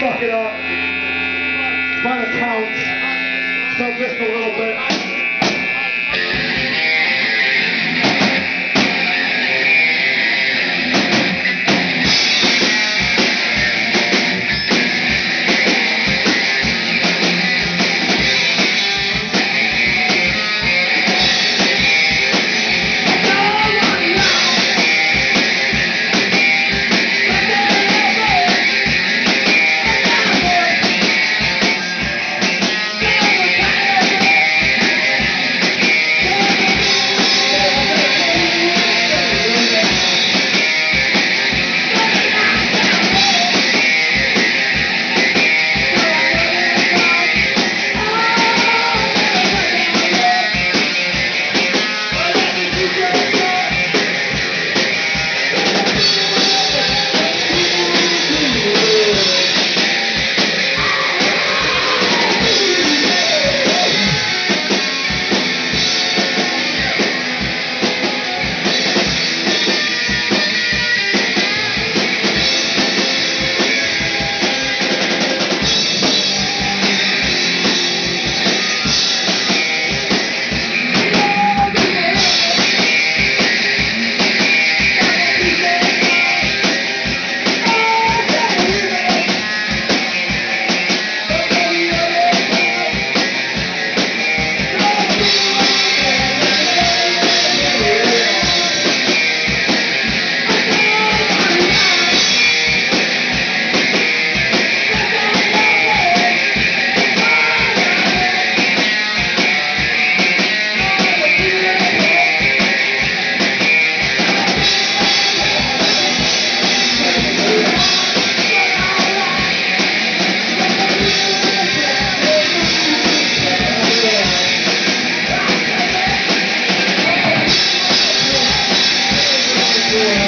Fuck it up. Run accounts. Sell this a little bit. Yeah.